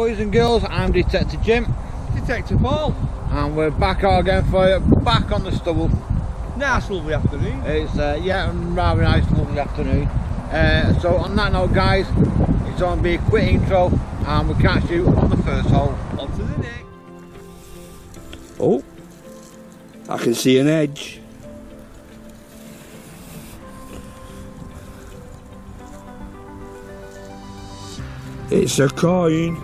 boys and girls, I'm Detector Jim. Detector Paul. And we're back out again for you, back on the stubble. Nice lovely afternoon. It's, uh, yeah, rather nice, lovely afternoon. Uh, so on that note guys, it's going to be a quick intro and we'll catch you on the first hole. On to the next. Oh, I can see an edge. It's a coin,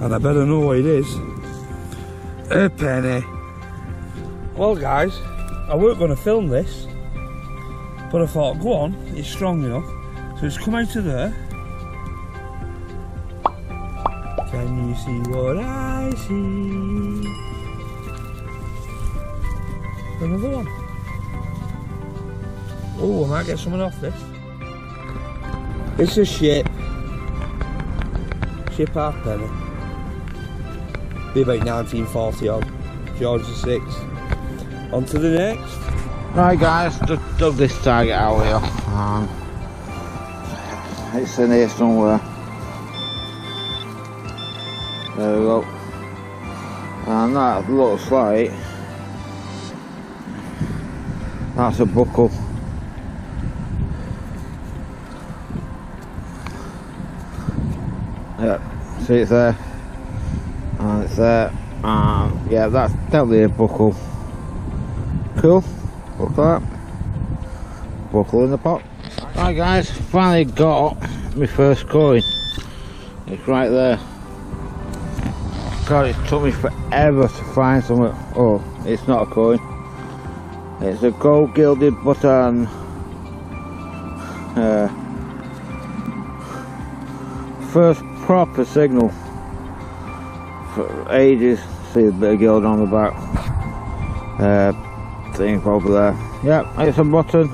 and I better know what it is. A penny. Well, guys, I weren't going to film this, but I thought, go on, it's strong enough. So it's come out of there. Can you see what I see? Another one. Oh, I might get something off this. It's a ship. Ship half penny. Be about 1940 odd. George VI. On to the next. Right guys, just dug this target out here. Um, it's in here somewhere. There we go. And that looks like that's a buckle. Yep, see it's there. And it's there. And yeah, that's definitely a buckle. Cool. Look at that. Buckle in the pot. Right guys, finally got my first coin. It's right there. God, it took me forever to find something. Oh, it's not a coin. It's a gold gilded button. Uh, first proper signal for ages. See a bit of gild on the back. Uh, thing over there. Yep, it's a button.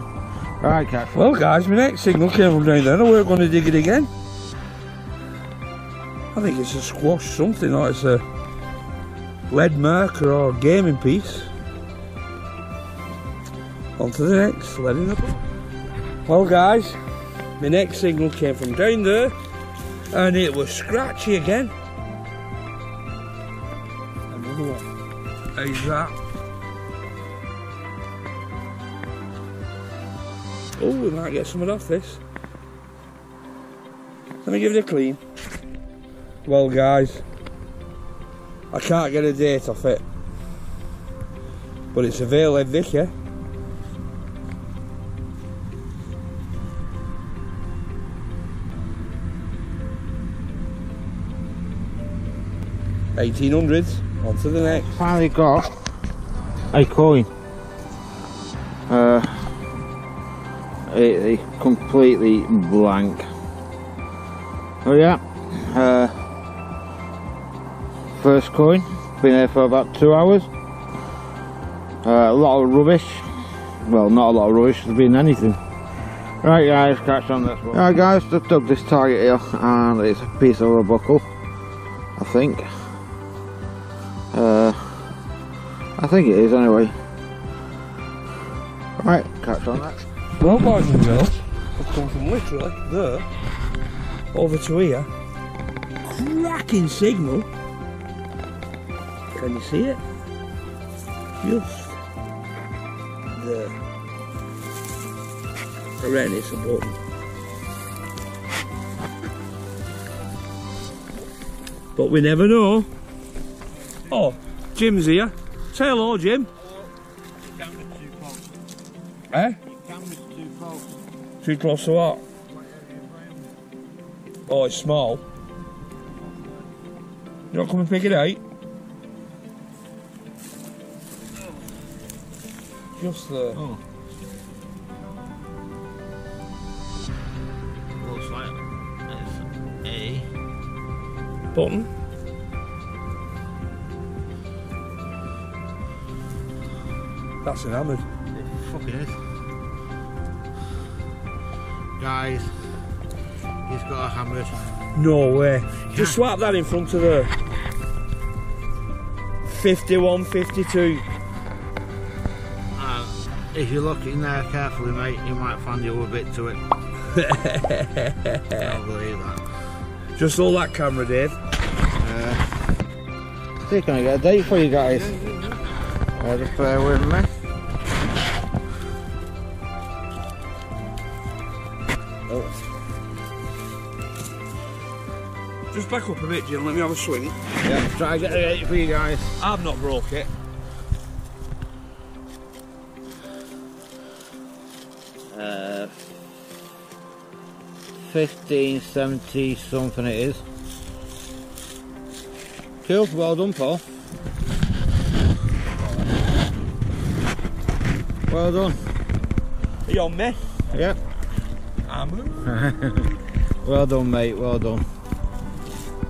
Right, catch. Well, guys, my next signal came from down there. I weren't going to dig it again. I think it's a squash something, like it's a lead marker or gaming piece. On to the next, up. Well guys, my next signal came from down there and it was scratchy again. Another one. Is that? Oh, we might get something off this. Let me give it a clean. Well, guys, I can't get a date off it, but it's a very head this year. 1800s. On to the next. Finally got a coin. Uh, completely blank. Oh yeah. Uh, first coin. Been there for about two hours. Uh, a lot of rubbish. Well, not a lot of rubbish. There's been anything. Right guys, catch on this one. Alright guys, just dug this target here and it's a piece of a buckle, I think. Think it is anyway. Right, catch on that. Well, boys and girls, I've come from literally there over to here. Cracking signal. Can you see it? Just there. Around it's a button. But we never know. Oh, Jim's here. Say hello, Jim. Eh? Too close to what? Oh, it's small. You not come and pick it out? Just there. Oh. Looks like it's a. Button. That's enamoured. It fucking is. Guys, he's got a hammer. No way. Just swap that in front of there. 51, 52. Uh, if you look in there carefully, mate, you might find the other bit to it. I'll believe that. Just hold that camera, Dave. See, can I get a date for you guys? Uh, just bear with me. Oh, Just back up a bit, Jim. Let me have a swing. yeah, try to get date for you guys. I've not broke it. Uh, 1570 something it is. Cool, well done, Paul. Well done. Are you on me? Yep. I'm Well done, mate. Well done.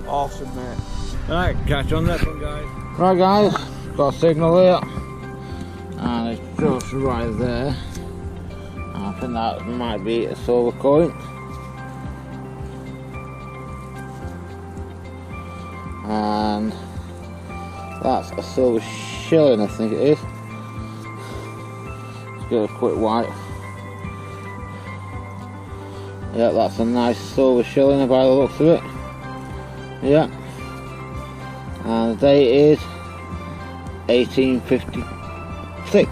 awesome, mate. Right, catch you on that one, guys. Right, guys. Got a signal here. And it's just right there. I think that might be a silver coin. And that's a silver shilling, I think it is. Give a quick wipe. Yeah, that's a nice silver shilling by the looks of it. Yeah. And the date is 1856.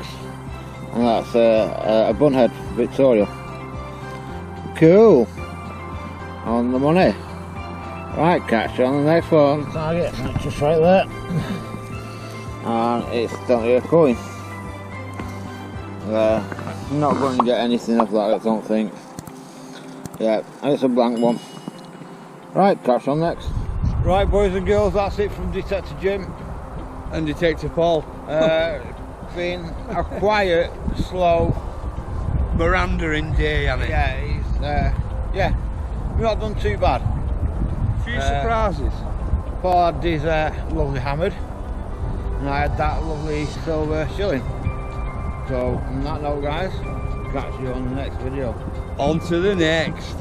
And that's uh, a Bunhead, Victoria. Cool. On the money. Right, catch you on the next one. Target, just right there. And it's definitely a coin. Uh, I'm not going to get anything off that, I don't think. Yeah, it's a blank one. Right, catch on next. Right, boys and girls, that's it from Detector Jim. And Detector Paul. Uh, been a quiet, slow, Miranda in day, Annie. yeah, he's, uh, yeah, we've not done too bad. A Few Uh, surprises. Paul had his uh, lovely hammered, and I had that lovely silver shilling. So, on that note, guys, catch you on the next video. On to the next.